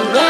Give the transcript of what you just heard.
around.